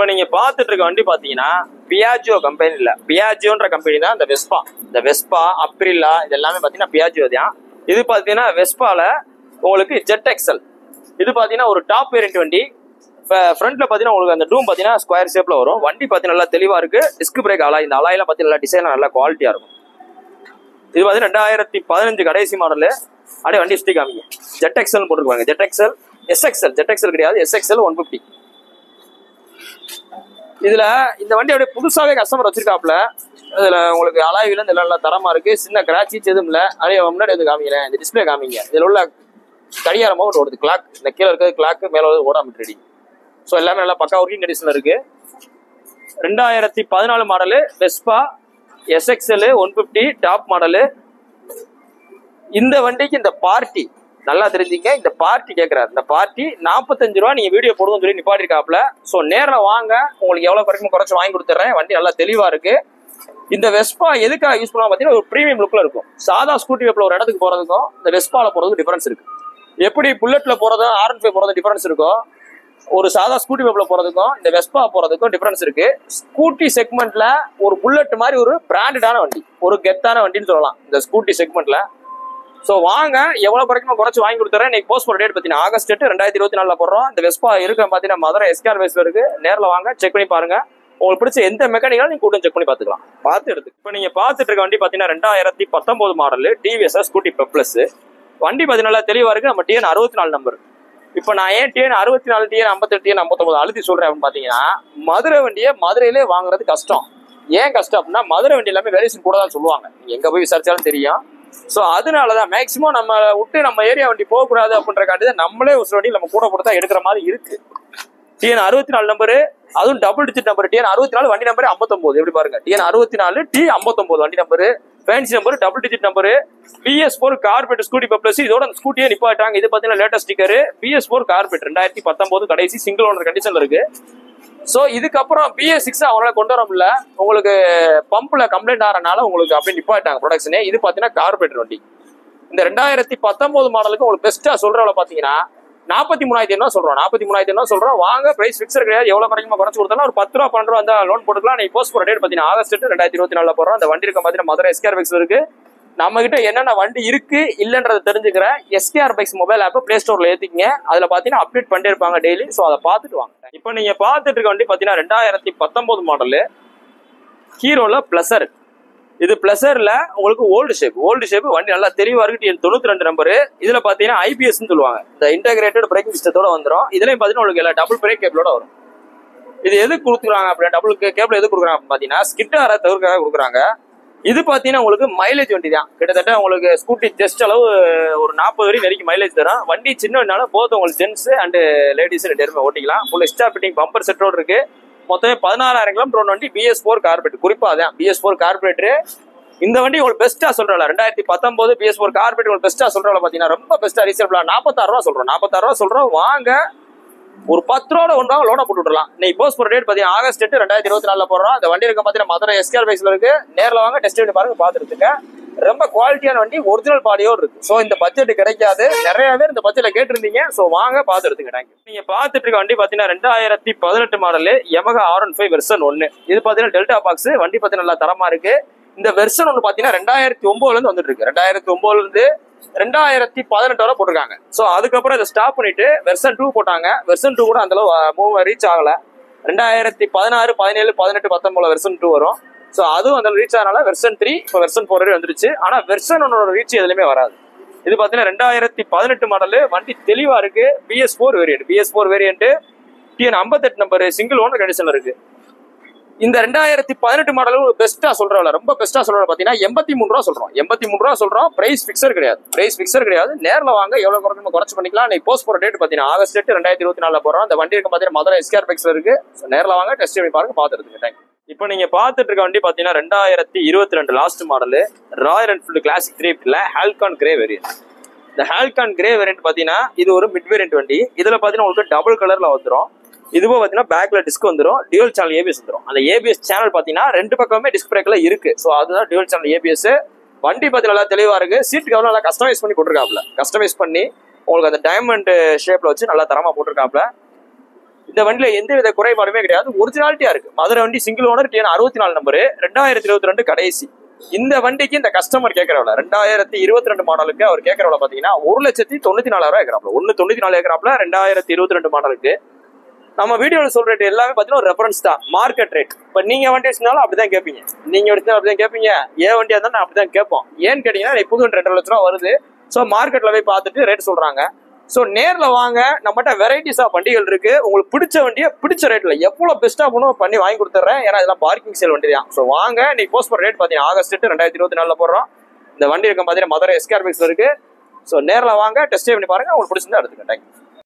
இப்போ நீங்க பார்த்துட்டு இருக்க வண்டி பாத்தீங்கன்னா பியாஜியோ கம்பெனி பியாஜியோன்ற கம்பெனி தான் இந்த வெஸ்பா இந்த வெஸ்பா அப்ரில்லா இது எல்லாமே பாத்தீங்கன்னா பியாஜியோ தான். இது பாத்தீங்கன்னா வெஸ்பால உங்களுக்கு ஜெட் எக்ஸல் இது பாத்தீங்கன்னா ஒரு டாப் வேரியன்ட் வண்டி. ஃப்ரண்ட்ல பாத்தீங்கன்னா உங்களுக்கு அந்த டூம் பாத்தீங்கன்னா ஸ்கொயர் ஷேப்ல வரும். வண்டி பாத்தீங்கன்னா நல்லா தெளிவா இருக்கு. டிஸ்க் பிரேக் அலாய் இந்த அலாயெல்லாம் பாத்தீங்கன்னா நல்லா டிசைன் நல்லா குவாலிட்டியா இருக்கும். இது பாத்தீங்கன்னா ரெண்டாயிரத்தி பதினஞ்சு கடைசி மாடலு அப்படியே வண்டி ஸ்டிக் காமிங்க. ஜெட் எக்ஸல் போட்டுருக்காங்க Z XL S XL Z XL கிடையாது. எஸ் எக்ஸல் ஒன் ஃபிஃப்டி இதுல இந்த வண்டி அப்படியே புதுசாவே கஸ்டமர் வச்சிருக்காப்ல இதுல உங்களுக்கு அலாய்வில இந்த நல்லா தரமா இருக்கு. சின்ன கிராச்சி எதுவும் இல்ல. அதே முன்னாடி வந்து காமிக்கிறேன். இந்த டிஸ்பிளே காமிங்க. இதுல உள்ள கடிகாரமாக ஒரு ஓடுது. கிளாக் இந்த கீழே இருக்கிறது கிளாக்கு மேல வந்து ஓடாம ரெடி ஸோ எல்லாமே நல்லா பக்கா ஒர்க்கிங் கண்டிஷன்ல இருக்கு. ரெண்டாயிரத்தி பதினாலு model Vespa SXL one fifty top model இந்த வண்டிக்கு இந்த பார்ட்டி நல்லா தெரிஞ்சுங்க. இந்த பார்ட்டி கேட்குறாரு இந்த பார்ட்டி நாற்பத்தஞ்சு ரூபா நீங்கள் வீடியோ போடுவோம்னு சொல்லி நிப்பாட்டிருக்காப்ல ஸோ நேரில் வாங்க. உங்களுக்கு எவ்வளோ குறைக்கும் குறைச்சி வாங்கி கொடுத்துட்றேன் வண்டி நல்லா தெளிவாக இருக்குது இந்த வெஸ்பா எதுக்காக யூஸ் பண்ணுவோம் பார்த்தீங்கன்னா ஒரு ப்ரீமியம் லுக்கில் இருக்கும். சாதா ஸ்கூட்டி வெப்பில் ஒரு இடத்துக்கு போகிறதுக்கும் இந்த வெஸ்பாவில் போகிறதுக்கும் டிஃபரன்ஸ் இருக்குது எப்படி புல்லட்டில் போகிறதும் ஆர்என் ஃபைவ் போறதும் டிஃபரன்ஸ் இருக்கும் ஒரு சாதா ஸ்கூட்டி வெப்பில் போகிறதுக்கும் இந்த வெஸ்பா போகிறதுக்கும் டிஃபரன்ஸ் இருக்குது ஸ்கூட்டி செக்மெண்ட்டில் ஒரு புல்லட் மாதிரி ஒரு பிராண்டடான வண்டி. ஒரு கெத்தான வண்டின்னு சொல்லலாம். இந்த ஸ்கூட்டி செக்மெண்ட்டில் ஸோ வாங்க எவ்வளோ குறைக்குமோ குறைச்சி வாங்கி கொடுத்துறேன். இன்னைக்கு போஸ்ட் போற டேட் பார்த்தீங்கன்னா ஆகஸ்ட் எட்டு ரெண்டாயிரத்தி இருபத்தி நாலில் போடுறோம். இந்த வெஸ்பா இருக்க பார்த்தீங்கன்னா மதுரை எஸ்கார் வேஸ்ல இருக்கு. நேரில் வாங்க செக் பண்ணி பாருங்க. உங்களுக்கு பிடிச்ச எந்த மெக்கானிக்கலாம் நீங்கள் கூட்டம் செக் பண்ணி பார்த்துக்கலாம். பார்த்து எடுத்து இப்போ நீங்கள் பார்த்துட்டு இருக்க வண்டி பார்த்தீங்கன்னா ரெண்டாயிரத்தி பத்தொம்போது மாடல் டிவிஎஸ் ஸ்கூட்டி பெப்ளஸ் வண்டி பார்த்தீங்கன்னா நல்லா இருக்குது இருக்கு. நம்ம டிஎன் அறுபத்தி நாலு நம்பர் இப்போ நான் ஏன் டிஎன் அறுபத்தி நாலு டிஎன் ஐம்பத்தெட்டு டிஎன் ஐம்பத்தொம்பது அழுத்தி சொல்கிறேன் அப்படின்னு பார்த்தீங்கன்னா மதுரை வண்டியை மதுரையிலே வாங்குறது கஷ்டம். ஏன் கஷ்டம் அப்படின்னா மதுரை வண்டி எல்லாமே வேரியேஷன் கூட தான் சொல்லுவாங்க. நீங்கள் எங்கே போய் விசாரிச்சாலும் தெரியும். ஸோ அதனாலதான் மேக்சிமம் நம்ம விட்டு நம்ம ஏரியா வண்டி போகக்கூடாது அப்படின்றக்காண்டி தான் நம்மளே ஒரு வண்டி நம்ம கூட கொடுத்தா எடுக்கிற மாதிரி இருக்கு. டிஎன் அறுபத்தி நாலு நம்பரு அதுவும் டபுள் டிஜிட் நம்பர் டிஎன் அறுபத்தி நாலு வண்டி நம்பர் ஐம்பத்தொன்பது எப்படி பாருங்க? டிஎன் அறுபத்தி நாலு டி ஐம்பத்தொன்பது வண்டி number fancy number double digit number BS four carpet Scooty பப்ளஸ் இதோட அந்த ஸ்கூட்டியே நிப்பாட்டாங்க இது பார்த்தீங்கன்னா லேட்டஸ்ட் ஸ்டிக்கர் பிஎஸ் ஃபோர் கார்பெட் ரெண்டாயிரத்தி பத்தொன்பது கடைசி சிங்கிள் ஓனர் கண்டிஷன்ல இருக்கு. ஸோ இதுக்கப்புறம் பிஎஸ் சிக்ஸ் அவங்களால கொண்டு வர முடியல. உங்களுக்கு பம்ப்ல கம்ப்ளைண்ட் ஆகிறனால உங்களுக்கு அப்படியே நிப்பாட்டாங்க ப்ரொடக்ஷனே இது பார்த்தீங்கன்னா கார்பெட் வண்டி. இந்த ரெண்டாயிரத்தி பத்தொன்பது மாடலுக்கு உங்களுக்கு பெஸ்ட்டாக சொல்றவள பாத்தீங்கன்னா நாற்பத்தி மூணாயிரத்தி என்ன சொல்றோம். நாற்பத்தி மூணாயிரத்தி என்ன சொல்றோம். வாங்க பிரைஸ் ஃபிக்ஸர் கிடையாது. எவ்வளோ குறைக்குமா குறைச்சு கொடுத்தாலும் ஒரு பத்து ரூபா பன்னெண்டு ரூபா அந்த லோன் போட்டுக்கலாம். நீங்கள் போஸ்ட் போகிற டேட் பாத்தீங்கன்னா ஆகஸ்ட் ரெண்டாயிரத்தி இருபத்தி நாலில் போகிறோம் அந்த வண்டி இருக்க பார்த்தீங்கன்னா மதுரை எஸ்கேர் பைக்ஸ் இருக்கு. நம்ம கிட்ட என்னென்ன வண்டி இருக்கு இல்லைன்றத தெரிஞ்சுக்கிற SKR bikes mobile app play ஸ்டோர்ல ஏத்திக்கங்க. அதுல பாத்தீங்கன்னா அப்டேட் பண்ணிட்டே இருப்பாங்க டெய்லி ஸோ அதை பார்த்துட்டு வாங்க. இப்போ நீங்க பார்த்துட்டு இருக்க வண்டி பாத்தீங்கன்னா ரெண்டாயிரத்தி பத்தொன்பது மாடலு ஹீரோல பிளஸர் இது பிளஸர்ல உங்களுக்கு ஓல்டு ஷேப் ஓல்டு ஷேப் வண்டி நல்லா தெளிவா இருக்கு. தொண்ணூத்தி ரெண்டு நம்பர் இதுல பாத்தீங்கன்னா ஐபிஎஸ் சொல்லுவாங்க. இந்த இன்டகிரேட்டட் பிரேக்கிங் சிஸ்டத்தோட வந்துடும் இதுலயும் பாத்தீங்கன்னா உங்களுக்கு எல்லாம் டபுள் பிரேக் கேபிளோட வரும். இது எது கொடுக்குறாங்க அப்படின்னா டபுள் கேபிள் எது கொடுக்குறாங்க பாத்தீங்கன்னா ஸ்கிட்டார தவிர்க்காக கொடுக்குறாங்க. இது பார்த்தீங்கன்னா உங்களுக்கு மைலேஜ் வண்டி தான். கிட்டத்தட்ட உங்களுக்கு ஸ்கூட்டி ஜஸ்ட் அளவு ஒரு நாற்பது வரைக்கும் வரைக்கும் மைலேஜ் தரும். வண்டி சின்னனால போது உங்களுக்கு ஜென்ஸ் அண்ட் லேடிஸ் ரெண்டு பேருமே ஓட்டிக்கலாம். ஃபுல் எக்ஸ்ட்ரா ஃபிட்டிங் பம்பர் செட்டோடு இருக்கு. மொத்தமே பதினாறாயிரம் கிலோமீட்டர் வண்டி பிஎஸ் ஃபோர் கார்பரேட் குறிப்பாக அதான் பிஎஸ் ஃபோர் கார்பரேட்டர் இந்த வண்டி உங்களுக்கு பெஸ்ட்டாக சொல்றல ரெண்டாயிரத்தி பத்தொம்போது பிஎஸ் ஃபோர் கார்பரேட் உங்களுக்கு பெஸ்ட்டாக சொல்றல பார்த்தீங்கன்னா ரொம்ப பெஸ்ட்டாக ரீசனபிளா நாற்பத்தாறு ரூபா சொல்கிறோம் நாற்பத்தாறு ரூபா சொல்கிறோம் வாங்க ஒரு பத்து ரூபா ஒன்றா லோனை போட்டு விடலாம் இன்னைக்கு போஸ் போகிற டேட் பார்த்தீங்கன்னா ஆகஸ்ட் எட்டு ரெண்டாயிரத்தி இருபத்தி நாலில் போடுறோம். அந்த வண்டி இருக்க பார்த்தீங்கன்னா மதுரை எஸ்கேர் பைக்ஸ்ல இருக்கு. நேரில் வாங்க டெஸ்ட் பண்ணி பாருங்க பாத்துருத்துங்க ரொம்ப குவாலிட்டியான வண்டி ஒரிஜினல் பாடியோடு இருக்கு. ஸோ இந்த பட்ஜெட் கிடைக்காது. நிறைய பேர் இந்த பட்ஜெட்ல கேட்டிருந்தீங்க. ஸோ வாங்க பார்த்து எடுத்துக்கிட்டாங்க நீங்க பார்த்துட்டு இருக்க வண்டி பாத்தீங்கன்னா ரெண்டாயிரத்தி பதினெட்டு model Yamaha R one five version ஒன்று இது பாத்தீங்கன்னா டெல்டா பாக்ஸ் வண்டி பார்த்தீங்கன்னா நல்லா தரமா இருக்கு. இந்த வெர்சன் ஒன்று பார்த்தீங்கன்னா ரெண்டாயிரத்தி ஒன்பதுல வந்துட்டுருக்கு வந்துட்டு இருக்கு. ரெண்டாயிரத்தி ஒன்பதுலேருந்து ரெண்டாயிரத்தி பதினெட்டு வரை போட்டிருக்காங்க. ஸோ அதுக்கப்புறம் இதை ஸ்டாப் பண்ணிட்டு வெர்சன் டூ போட்டாங்க. வெர்சன் டூ கூட அந்தளவு மூவ் ரீச் ஆகலை. ரெண்டாயிரத்தி பதினாறு பதினேழு பதினெட்டு பத்தொன்பதுல வெர்சன் டூ வரும். ஸோ அதுவும் அந்த ரீச் ஆனால வெர்சன் த்ரீ இப்போ வெர்சன் ஃபோர் வரை வந்துருச்சு. ஆனால் வெர்சன் ஒன்னோட ரீச் எதுலையுமே வராது. இது பார்த்தீங்கன்னா ரெண்டாயிரத்தி பதினெட்டு மாடலு வண்டி தெளிவாக இருக்கு. BS four variant BS four variant TN ஐம்பத்தெட்டு நம்பர் சிங்கிள் ஓனர் கண்டிஷனில் இருக்குது இந்த ரெண்டாயிரத்தி பதினெட்டு மாடலும் பெஸ்ட்டா சொல்றவல ரொம்ப பெஸ்ட்டா சொல்றவங்க பாத்தீங்கன்னா எண்பத்தி மூணு ரூபா சொல்றோம். எண்பத்தி மூணு ரூபா சொல்றோம். பிரைஸ் ஃபிக்ஸர் கிடையாது. பிரைஸ் ஃபிக்ஸர் கிடையாது. நேரில் வாங்க எவ்வளவு குறைக்கணும் குறைச்சு பண்ணிக்கலாம். நீ போஸ்ட் போற டேட் பாத்தீங்கன்னா ஆகஸ்ட் எட்டு ரெண்டாயிரத்தி இருபத்தி நாலுல போறோம் அந்த வண்டி இருக்க பாத்தீங்கன்னா மதுரை எஸ்கேர் பைக்ஸ்ல இருக்கு. நேரில் வாங்க டெஸ்ட் பண்ணி பாருங்க பாத்துருங்க தேங்க்யூ இப்போ நீங்க பாத்துட்டு இருக்க வண்டி பாத்தீங்கன்னா ரெண்டாயிரத்தி இருபத்தி ரெண்டு last model Royal Enfield Classic three Halcyon Grey variant இந்த ஹால்கான் கிரே வேரியன்ட் பாத்தீங்கன்னா இது ஒரு மிட் வேரியன்ட் வண்டி. இதுல பாத்தீங்கன்னா உங்களுக்கு டபுள் கலர்ல வந்துடும் இதுவும் பார்த்தீங்கன்னா பேக்ல டிஸ்க் வந்துடும் டியூல் சேனல் ஏபிஎஸ் வந்துடும் அந்த ஏபிஎஸ் சேனல் பார்த்தீங்கன்னா ரெண்டு பக்கமே டிஸ்க் பிரேக்ல இருக்கு. ஸோ அதுதான் டியூல் சேனல் ஏபிஎஸ் வண்டி பார்த்து நல்லா தெளிவா இருக்கு. சீட் கவர் நல்லா கஸ்டமைஸ் பண்ணி போட்டிருக்காப்ல கஸ்டமைஸ் பண்ணி உங்களுக்கு அந்த டைமண்ட் ஷேப்ல வச்சு நல்லா தரமா போட்டிருக்காப்ல இந்த வண்டியில எந்த வித குறைபாடுமே கிடையாது. ஒரிஜினாலிட்டியா இருக்கு. மதுரை வண்டி சிங்கிள் ஓனர் டிஎன் அறுபத்தி நாலு நம்பர் ரெண்டாயிரத்தி இருபத்தி ரெண்டு கடைசி. இந்த வண்டிக்கு இந்த கஸ்டமர் கேட்கறவள ரெண்டாயிரத்தி இருபத்தி ரெண்டு மாடலுக்கு அவர் கேட்கறவள பாத்தீங்கன்னா ஒரு லட்சத்தி தொண்ணூத்தி நாலாயிரம் ஏக்கராப்ல ஒன்னு தொண்ணூத்தி நாலு ஏக்கராப்ல ரெண்டாயிரத்தி இருபத்தி ரெண்டு மாடலுக்கு நம்ம வீடியோவில் சொல்ற ரேட் எல்லாமே பார்த்தீங்கன்னா ஒரு ரெஃபரன்ஸ் தான். மார்க்கெட் ரேட் இப்போ நீங்க வண்டி வச்சிருந்தாலும் அப்படிதான் கேட்பீங்க நீங்க எடுத்தாலும் அப்படிதான் கேட்பீங்க ஏன் வண்டியாக இருந்தாலும் நான் அப்படிதான் கேட்போம். ஏன்னு கேட்டீங்கன்னா புது வண்டி ரெண்டு லட்ச ரூபா வருது. ஸோ மார்க்கெட்ல போய் பார்த்துட்டு ரேட் சொல்றாங்க. ஸோ நேரில் வாங்க. நம்மகிட்ட வெரைட்டிஸ் ஆஃப் வண்டிகள் இருக்கு. உங்களுக்கு பிடிச்ச வண்டியை பிடிச்ச ரேட்ல எவ்வளவு பெஸ்ட்டாக பண்ணும் பண்ணி வாங்கி கொடுத்துட்றேன் ஏன்னா இதெல்லாம் பார்க்கிங் சேல் வண்டி தான். ஸோ வாங்க. நீ போஸ்ட் பண்ண ரேட் பார்த்தீங்கன்னா ஆகஸ்ட் எட்டு ரெண்டாயிரத்தி இருபத்தி நாலில் போடுறோம். இந்த வண்டி இருக்கும் பார்த்தீங்கன்னா மதுரை எஸ்கார்பிக்ஸ் இருக்கு. ஸோ நேரில் வாங்க. டெஸ்ட் பண்ணி பாருங்க. உங்களுக்கு பிடிச்சிருந்தா எடுத்துக்கேன் தேங்க்யூ